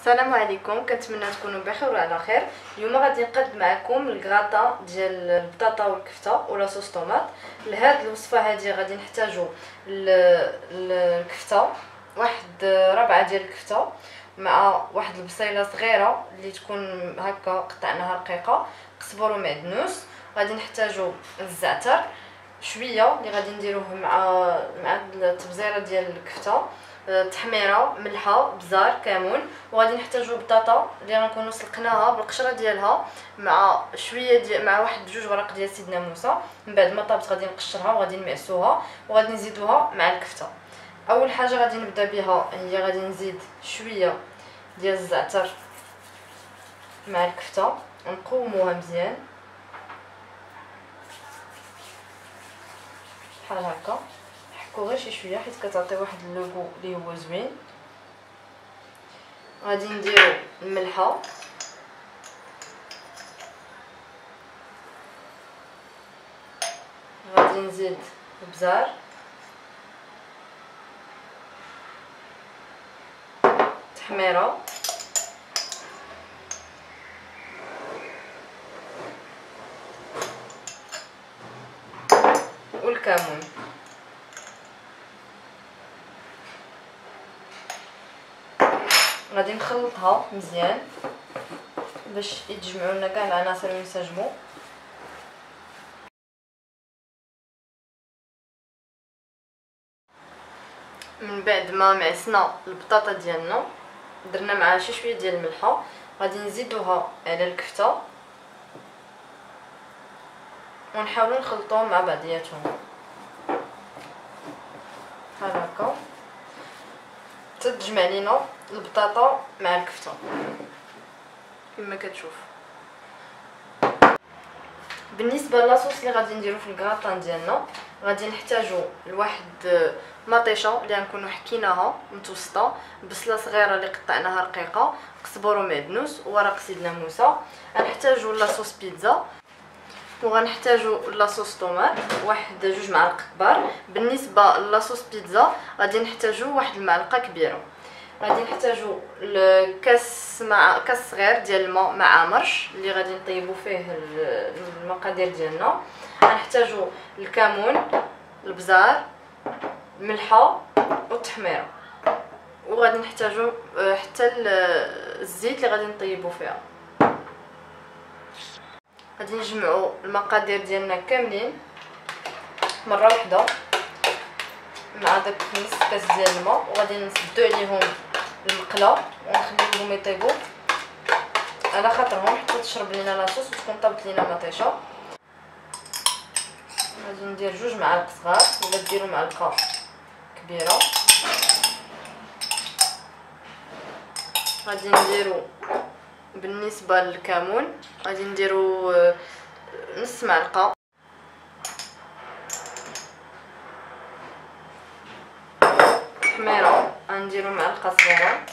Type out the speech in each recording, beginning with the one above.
السلام عليكم. كنتمنى تكونوا بخير وعلى خير. اليوم غادي نقدم معكم الكراطا ديال البطاطا والكفتة ولا صوص طوماط. لهاد الوصفة هذه غادي نحتاجو الكفتة واحد ربعة ديال الكفتة مع واحد البصيلة صغيرة اللي تكون هكا قطعناها رقيقة قزبر ومعدنوس غادي نحتاجو الزعتر. شوية اللي غادي نديروه مع مع التبزيرة ديال الكفتة. تحميرة ملحة بزار كمون. وغادي نحتاجو بطاطا اللي غنكونوا سلقناها بالقشرة ديالها مع شوية ديال مع واحد بجوج ورق ديال سيدنا موسى. من بعد ما طابت غادي نقشرها وغادي نمعسوها وغادي نزيدوها مع الكفتة. أول حاجة غادي نبدأ بها هي غادي نزيد شوية ديال الزعتر مع الكفتة. نقوموها مزيان. بحال هكا. نحكو غير شي شوية حيت كتعطي واحد اللوغو اللي هو زوين. غادي نديرو الملحه غادي نزيد البزار تحميرة. والكمون غادي نخلطها مزيان باش يتجمعوا لنا كاع العناصر وينسجموا من بعد ما معسنا البطاطا ديالنا درنا معها شي شوية ديال الملحة غادي نزيدوها على الكفتة. ونحاولوا نخلطوهم مع بعضياتهم. بحال هكا تتجمع لينا البطاطا مع الكفتة. كما كتشوف. بالنسبة لاصوص اللي غادي نديرو في الكراطان ديالنا غادي نحتاجو لواحد مطيشة اللي غنكونو حكيناها متوسطة بصلة صغيرة اللي قطعناها رقيقة قزبر ومعدنوس وورق سيدنا موسى غنحتاجو لاصوص بيتزا. وغنحتاجو لاصوص طوماط واحد جوج معالق كبار. بالنسبة لاصوص بيتزا غادي نحتاجو واحد المعلقة كبيرة. غادي نحتاجو الكاس مع كاس صغير ديال الماء مع مرش اللي غادي نطيبو فيه المقادير ديالنا. غنحتاجو الكمون البزار الملحه والتحميره وغادي نحتاجو آه، حتى الزيت اللي غادي نطيبو فيها. غادي نجمعو المقادير ديالنا كاملين مرة واحدة مع داك نص كاس ديال الماء وغادي نسدو عليهم المقله ونخليوهم يطيبوا على خاطرهم حتى تشرب لينا لاصوص وتكون طابت لينا مطيشة. غادي ندير جوج معالق صغار ولا ديروا معلقة كبيرة. غادي نديرو بالنسبة للكمون غادي نديرو آه، نص معلقة. تحميره غنديرو معلقة صغيرة.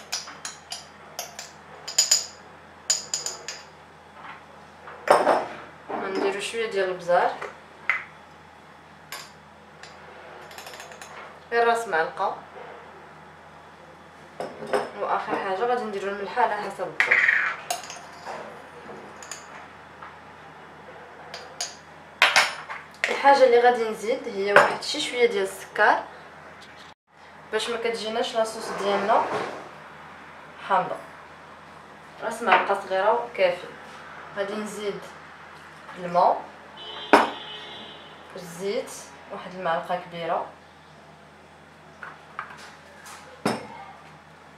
غنديرو شوية ديال البزار. غير راس معلقة. وآخر حاجة غادي نديرو الملح على حسب الذوق الحاجة اللي غادي نزيد هي واحد شي شوية ديال السكر. باش ما كتجيناش لاصوص ديالنا حامضة. رأس معلقة صغيرة كافي غادي نزيد الماء الزيت واحد المعلقة كبيرة.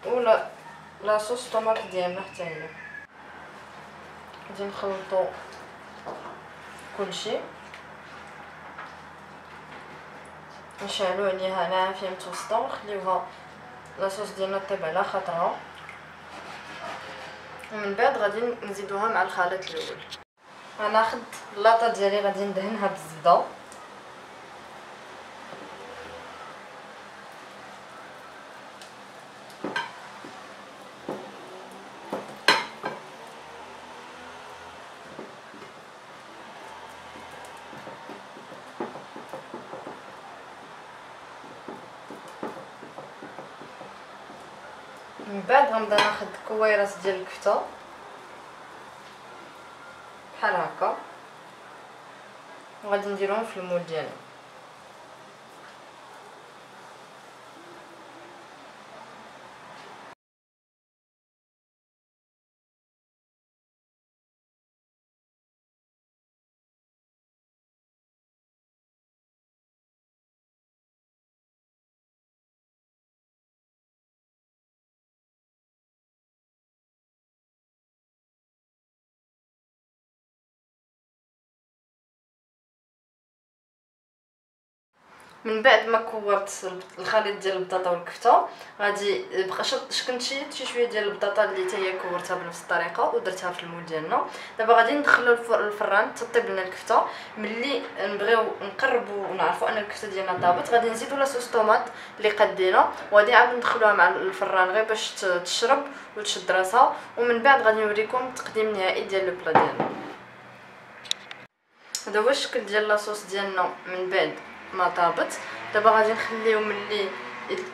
ولا لاصوص طوماط ديالنا حتى هي. غادي نخلطو كلشي. نشعلو عليها. نافيه متوسطه ونخليوها لاصوص ديالنا طيب على خاطرها ومن بعد غادي نزيدوها مع الخليط الأول. غناخد اللاطه ديالي غادي ندهنها بالزبده من بعد غنبدا ناخذ كويرات ديال الكفته. بحال هكا. وغادي نديرهم في المول ديالنا. من بعد ما كورت الخليط ديال البطاطا والكفتة غادي بقى شكلت شي شي شوية ديال البطاطا اللي حتى هي كورتها بنفس الطريقة ودرتها في المول ديالنا. دابا غادي ندخلو الفران تطيب لنا الكفتة. ملي نبغيو نقربوا ونعرفوا أن الكفتة ديالنا طابت غادي نزيدو لاصوص طوماط اللي قدينا. وغادي عاد ندخلوها مع الفران غير باش تشرب وتشد راسها. ومن بعد غادي نوريكم التقديم النهائي ديال لو بلا ديالنا. هذا هو الشكل ديال لاصوص ديالنا من بعد. ما طابت. دابا غادي نخليو ملي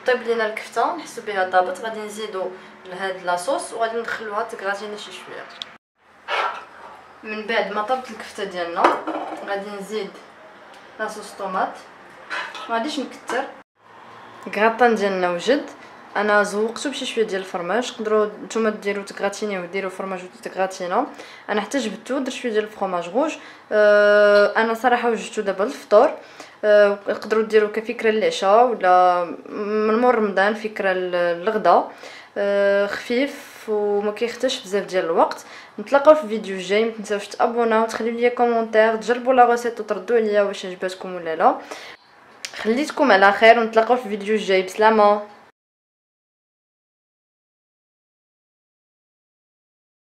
طيب لينا الكفته نحسو بها طابت. غادي نزيدو لهاد لاصوص وغادي ندخلوها تكغاتينا شي شوية. من بعد ما طابت الكفته ديالنا غادي نزيد لاصوص طوماط. ما غاديش نكثر كغاطان ديالنا وجد. أنا زوقته بشي شوية ديال الفرماج. تقدروا نتوما ديروا تكغاتيني وديروا فرماج وتكغاتينا أنا حتى جبدتو درت شوية ديال ال fromage rouge أه أنا صراحة وجدتو دابا للفطور تقدروا ديروا كفكرة للعشاء ولا من مور رمضان فكرة للغدا أه خفيف وما كياخدش بزاف ديال الوقت. نتلاقاو في فيديو جاي ما تنساوش تابوناو تخليو لي commentaire تجربوا la recette وتردوا عليا واش عجبتكم ولا لا. خليتكم على خير ونتلاقاو في فيديو جاي. بسلامة.